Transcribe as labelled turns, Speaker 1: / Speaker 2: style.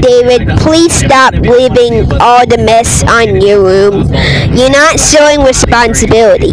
Speaker 1: David, please stop leaving all the mess on your room. You're not showing responsibility.